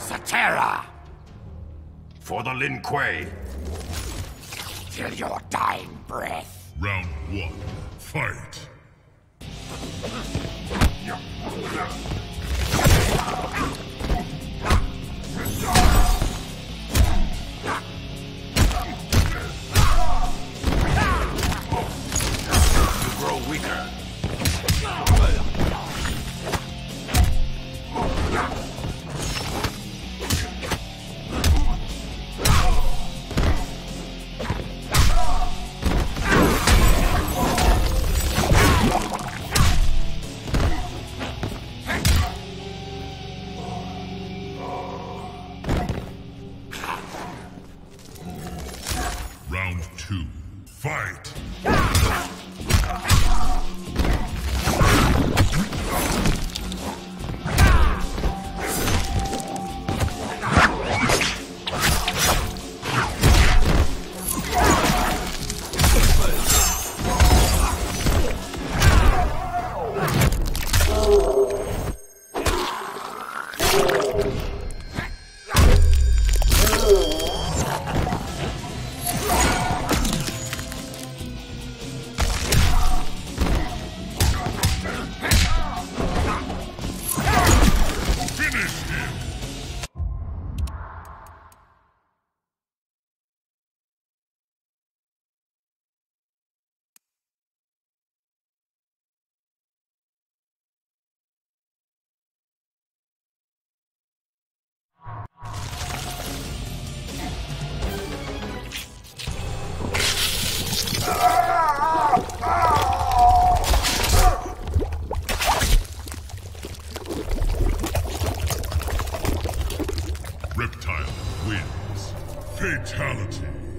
Zaterra! For the Lin Kuei. Till your dying breath. Round one, fight. You grow weaker. Two, fight. Reptile wins. Fatality.